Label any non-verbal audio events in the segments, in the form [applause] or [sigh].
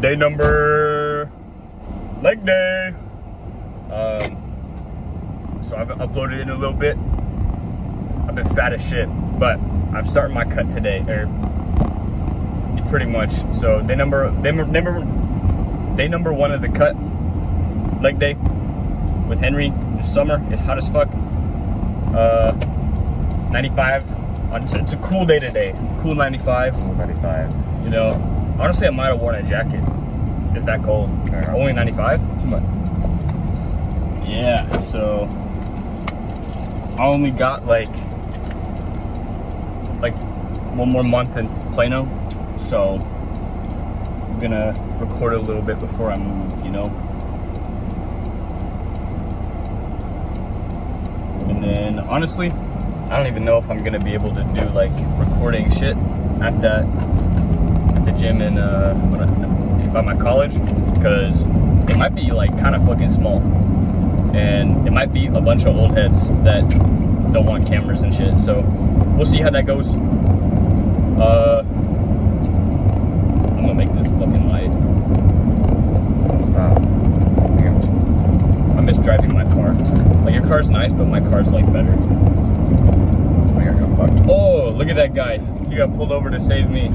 day number leg day. Um, so I've uploaded in a little bit. I've been fat as shit, but I'm starting my cut today, or pretty much. So day number, day number, day number one of the cut leg day with Henry this summer. It's hot as fuck. Uh, 95. It's, it's a cool day today. Cool 95. Cool 95. You know, honestly, I might have worn a jacket. It's that cold. Yeah. Only 95. Too much. Yeah. So I only got like like one more month in Plano. So I'm gonna record a little bit before I move. You know. And then honestly, I don't even know if I'm gonna be able to do like recording shit at that at the gym in uh by my college because it might be like kind of fucking small and it might be a bunch of old heads that don't want cameras and shit. So we'll see how that goes. Uh, I'm gonna make this fucking light. Stop. I miss driving my car. Like your car's nice, but my car's like better. I gotta go fuck. Oh, look at that guy. He got pulled over to save me.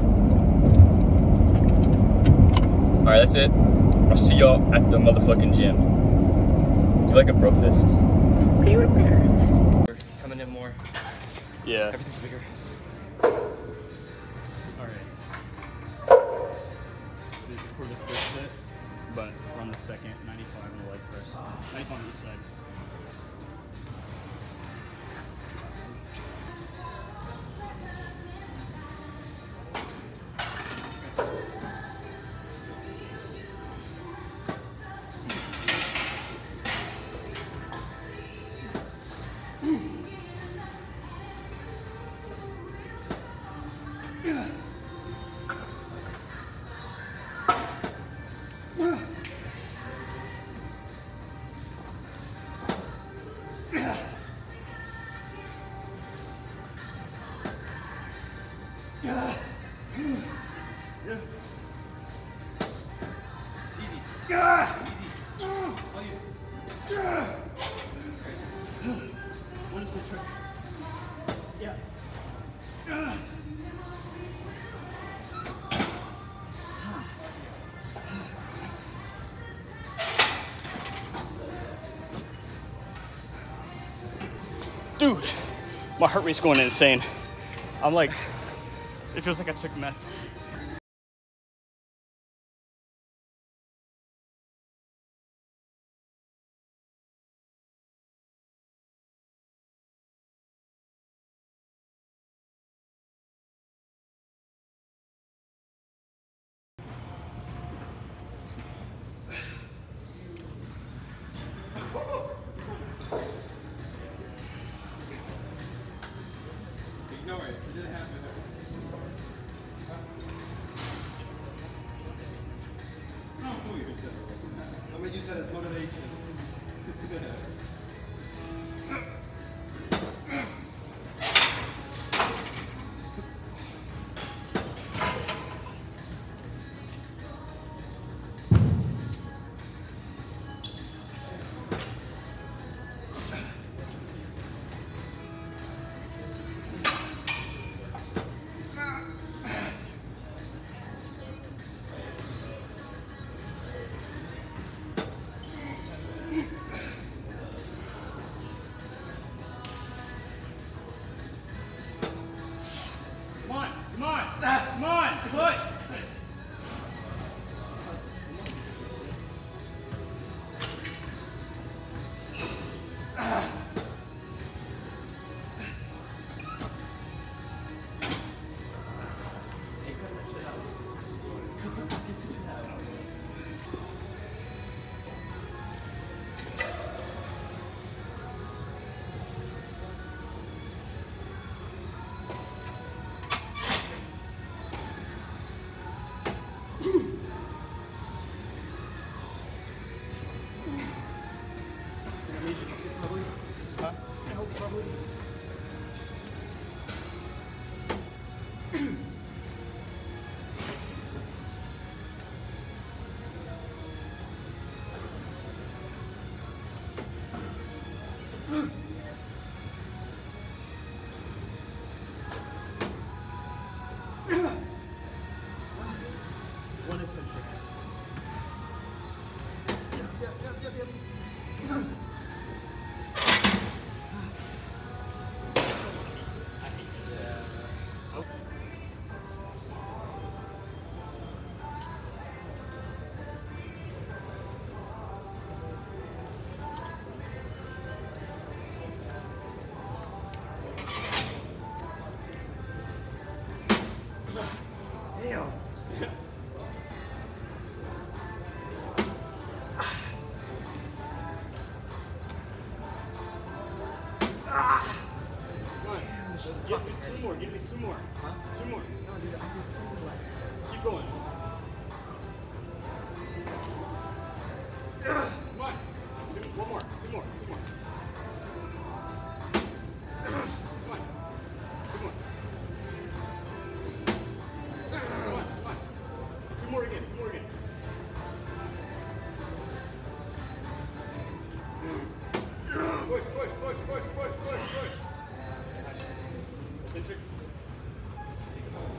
All right, that's it. I'll see y'all at the motherfucking gym. Do you like a bro fist? We're coming in more. Yeah. Everything's bigger. All right. For the first set, but we're on the second, 95 on the leg press. 95 on each side. What Dude, my heart rate's going insane. I'm like, it feels like I took meth. I don't believe you said it. I'm gonna use that as motivation. [laughs]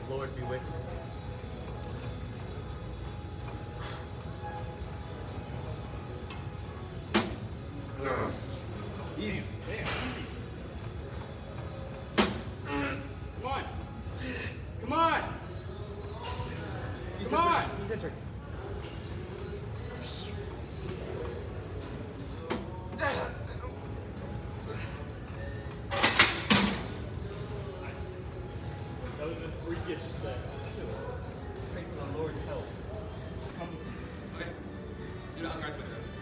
Lord be with you.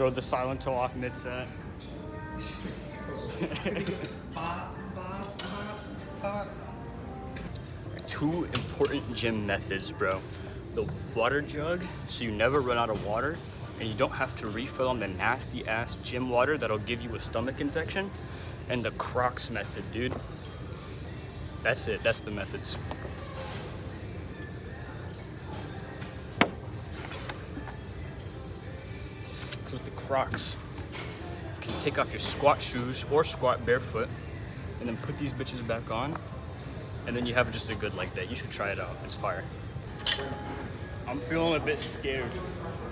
Throw the silent toe off mid set. [laughs] Two important gym methods, bro. The water jug, so you never run out of water, and you don't have to refill on the nasty ass gym water that'll give you a stomach infection. And the Crocs method, dude. That's it, that's the methods. Crocs, you can take off your squat shoes or squat barefoot and then put these bitches back on. And then you have just a good leg day. You should try it out. It's fire. I'm feeling a bit scared.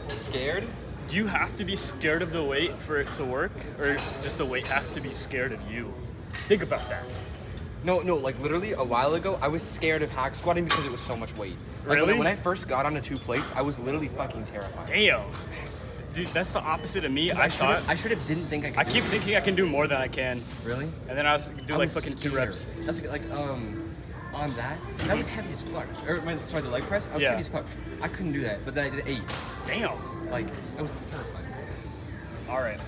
Scared? Do you have to be scared of the weight for it to work? Or does the weight have to be scared of you? Think about that. No, no, like literally a while ago, I was scared of hack squatting because it was so much weight. Like, when I- Really? When I first got onto two plates, I was literally fucking terrified. Damn. Dude, that's the opposite of me. I, I should thought. I should have didn't think I could. I keep it. thinking I can do more than I can. Really? And then I was do I like was fucking two reps. That's like um, on that. That was heavy as fuck. Or my sorry, the leg press. I was Yeah. heavy as fuck. I couldn't do that, but then I did eight. Damn. Like I was terrified. All right.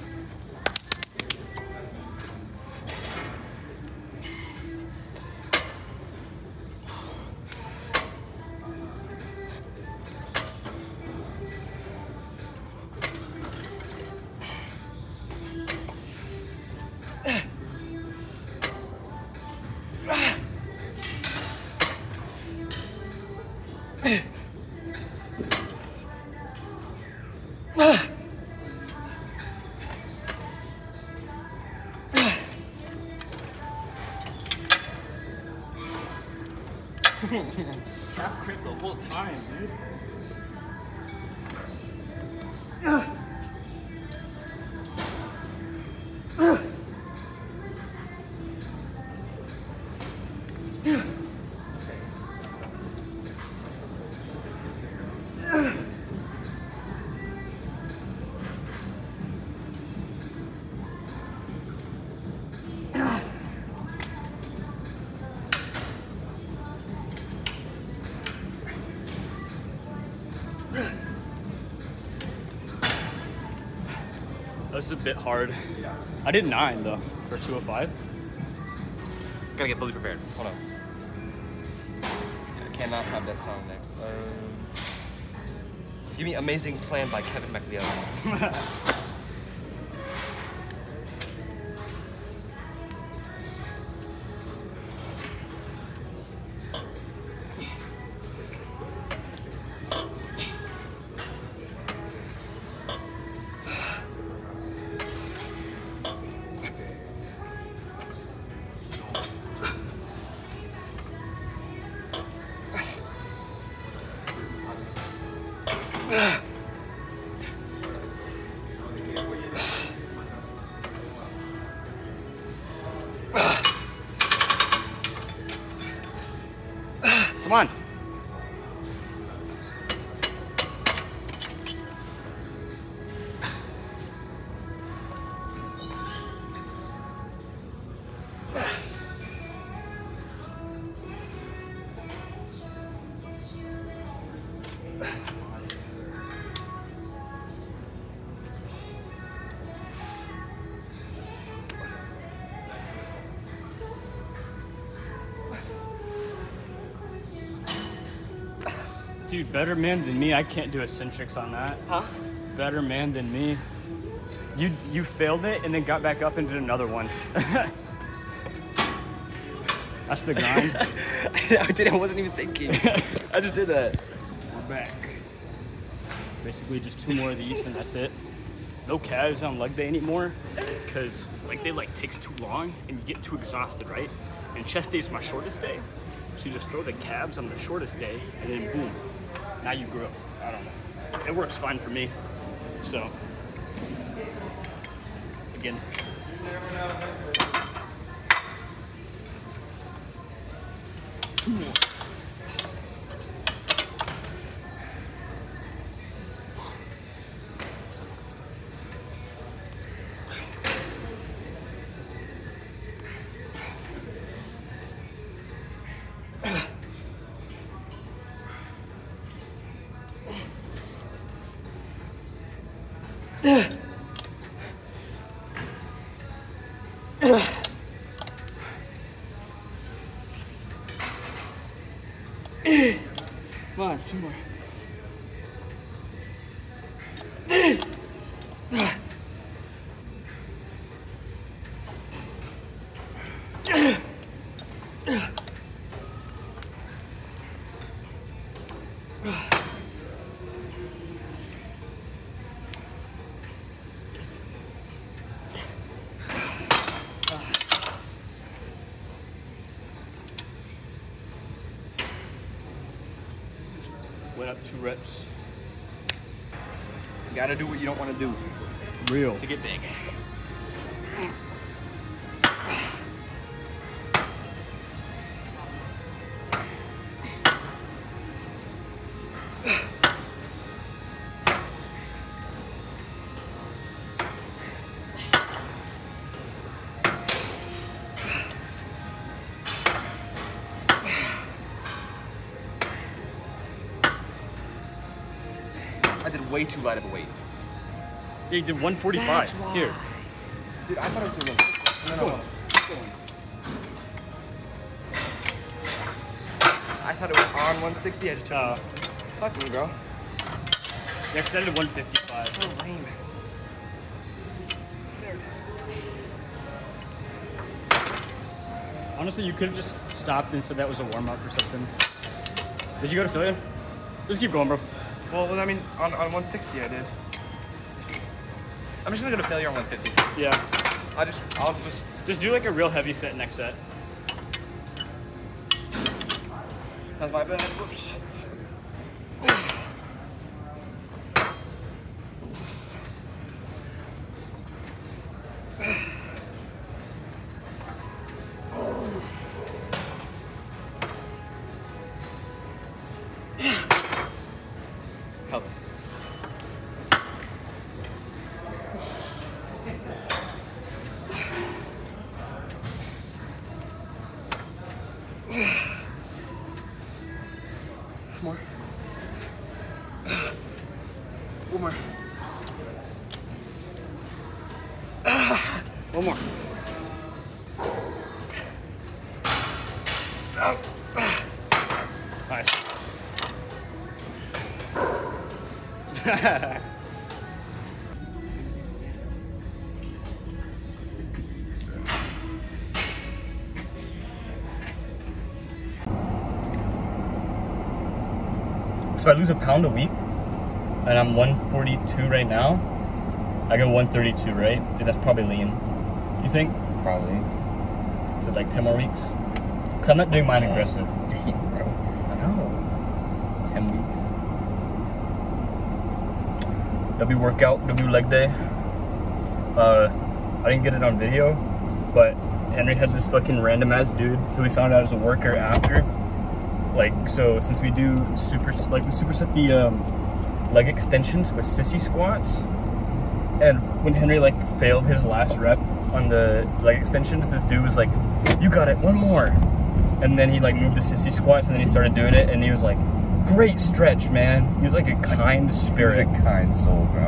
Half crit the whole time, dude. Was a bit hard. I did nine though for 205. Gotta get fully prepared. Hold on. I cannot have that song next. Um, give me Amazing Plan by Kevin MacLeod. [laughs] Dude, better man than me. I can't do eccentrics on that. Huh? Better man than me. You you failed it and then got back up and did another one. [laughs] That's the grind. [laughs] I did. I wasn't even thinking. [laughs] I just did that. We're back. Basically, just two more of these and that's it. No calves on leg day anymore because leg day like takes too long and you get too exhausted, right? And chest day is my shortest day, so you just throw the calves on the shortest day and then boom, now you grew up. I don't know. It works fine for me. So again, two more. Come on, two more. [laughs] two reps. You gotta do what you don't want to do Real. to get big. Way too light of a weight. Yeah, you did 145. That's why. Here. Dude, I thought I was doing. No, no, no. I thought it was on 160. I just took Uh, Fuck me, bro. yeah, 'cause I did 155. So lame. There it is. Honestly, you could have just stopped and said that was a warm up or something. Did you go to Philly? Just keep going, bro. Well, I mean, on, on 160 I did. I'm just gonna go to failure on 150. Yeah. I just, I'll just, Just do like a real heavy set next set. That's my bad. Whoops. I lose a pound a week, and I'm 142 right now, I go 132, right? And that's probably lean. You think? Probably. So like 10 more weeks? Because I'm not doing mine aggressive. [laughs] Damn, bro. I know. 10 weeks. W workout, W leg day. Uh, I didn't get it on video, but Henry had this fucking random ass dude who we found out as a worker after. Like, so since we do super, like we superset the um, leg extensions with sissy squats, and when Henry like failed his last rep on the leg extensions, this dude was like, "You got it, one more," and then he like moved to sissy squats, and then he started doing it, and he was like, "Great stretch, man." He was like a kind He's spirit. a kind soul, bro.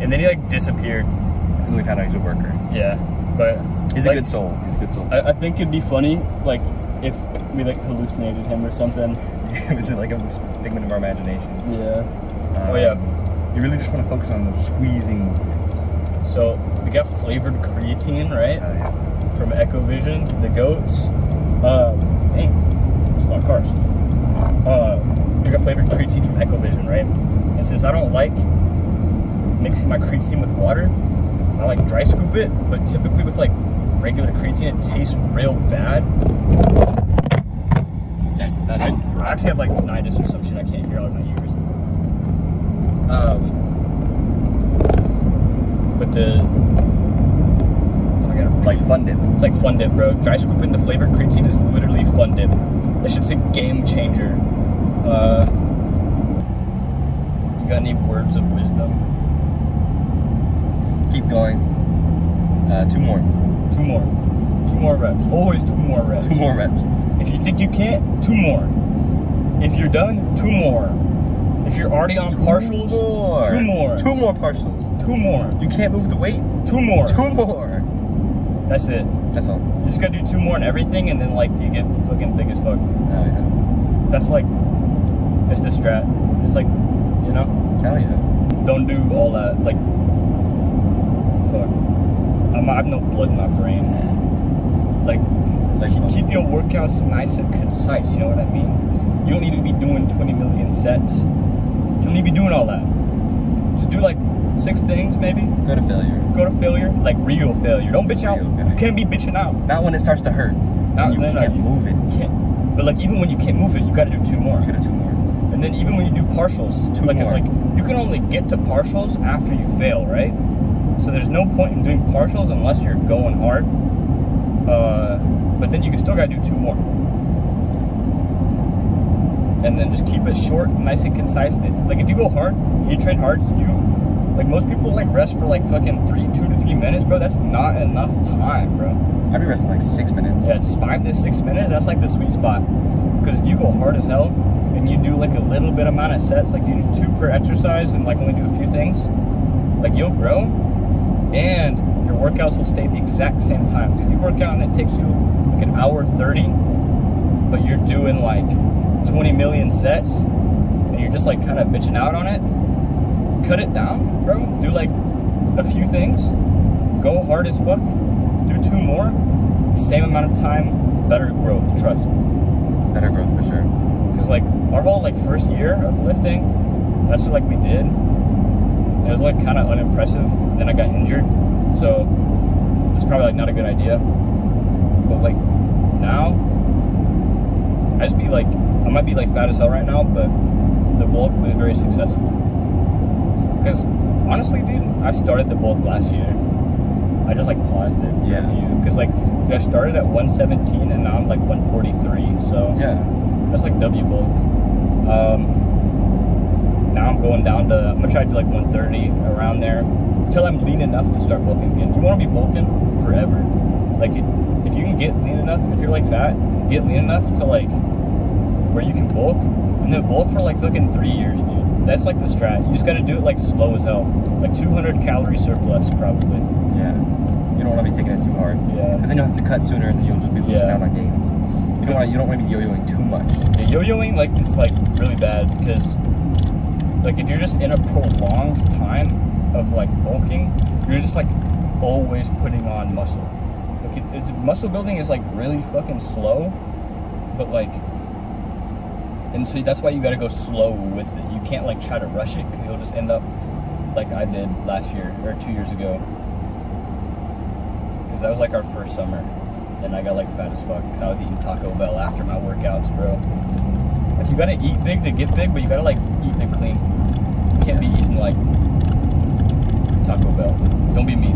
And then he like disappeared. And we found out he's a worker. Yeah, but He's like, a good soul. He's a good soul. I, I think it'd be funny, like if we like hallucinated him or something. [laughs] it was like a figment of our imagination. Yeah. Um, oh yeah. You really just want to focus on those squeezing movements. So we got flavored creatine, right, Oh, yeah. from Echo Vision, the goats. Um, dang, it's a lot of cars. Uh, we got flavored creatine from Echo Vision, right? And since I don't like mixing my creatine with water, I like dry scoop it. But typically with like regular creatine, it tastes real bad. That's, that I I actually have like tinnitus or some shit. I can't hear out of my ears. Um, but the oh, It's like fun dip. It's like Fun Dip, bro. Dry scooping the flavored creatine is literally Fun Dip. That shit's a game changer. Uh, you got any words of wisdom? Keep going. Uh, two more. Two more. Two more reps. Always two more reps. Two more reps. If you think you can't, two more. If you're done, two more. If you're already on partials, more. two more. Two more partials. Two more. You can't move the weight. Two more. Two more. That's it. That's all. You just gotta do two more on everything, and then like you get fucking big as fuck. Oh yeah. That's like, it's the strat. It's like, you know, Hell yeah. don't do all that. Like, fuck. I'm, I have no blood in my brain. Like, Like keep, um, keep your workouts nice and concise. You know what I mean? You don't need to be doing 20 million sets. You don't need to be doing all that. Just do like six things, maybe. Go to failure. Go to failure, like real failure. Don't bitch out. Failure. You can't be bitching out. Not when it starts to hurt. Not- When you no, no, can't you- move it. Can't. But like even when you can't move it, you got to do two more. You gotta do two more. And then even when you do partials, Two like it's more. like you can only get to partials after you fail, right? So there's no point in doing partials unless you're going hard. Uh, but then you can still gotta do two more. And then just keep it short, nice and concise. Like if you go hard, you train hard, you like most people like rest for like fucking three, two to three minutes, bro. That's not enough time, bro. I'd be resting like six minutes. Yeah, it's five to six minutes. That's like the sweet spot. Because if you go hard as hell and you do like a little bit amount of sets, like you do two per exercise and like only do a few things, like you'll grow, and your workouts will stay the exact same time. If you work out and it takes you like an hour thirty, but you're doing like twenty million sets, and you're just like kind of bitching out on it, cut it down, bro. Do like a few things, go hard as fuck, do two more, same amount of time, better growth. Trust me. Better growth for sure. Because like our whole like first year of lifting, that's what like we did. It was like kind of unimpressive. Then I got injured, so it's probably like not a good idea. But like now, I just be like I might be like fat as hell right now, but the bulk was very successful. Because honestly, dude, I started the bulk last year. I just like paused it for Yeah. a few. Because like, dude, I started at 117 and now I'm like 143. So Yeah. that's like W bulk. Um, I'm going down to, I'm gonna try to do like 130 around there until I'm lean enough to start bulking again. You wanna be bulking forever. Like, if you can get lean enough, if you're like fat, get lean enough to like where you can bulk, and then bulk for like fucking three years, dude. That's like the strat. You just gotta do it like slow as hell. Like 200 calorie surplus, probably. Yeah. You don't want to be taking it too hard. Yeah. Because then you'll have to cut sooner, and then you'll just be losing Yeah. out on gains. You don't want. You don't want to be yo-yoing too much. Yeah, yo-yoing like is like really bad because like if you're just in a prolonged time of like bulking, you're just like always putting on muscle. Like it, it's, muscle building is like really fucking slow, but like, and so that's why you got to go slow with it. You can't like try to rush it because you'll just end up like I did last year or two years ago. Because that was like our first summer, and I got like fat as fuck. I was eating Taco Bell after my workouts, bro. Like you gotta eat big to get big, but you gotta like eat the clean food. You can't be eating like Taco Bell. Don't be me.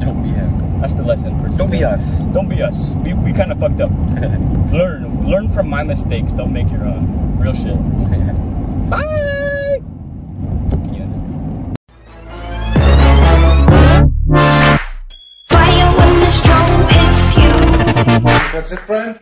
Don't be him. That's the lesson for today. Don't be us. Don't be us. We, we kind of fucked up. [laughs] Learn. Learn from my mistakes. Don't make your own. Real shit. [laughs] Bye. Can you end it? Fire when the strong hits you. That's it, friend?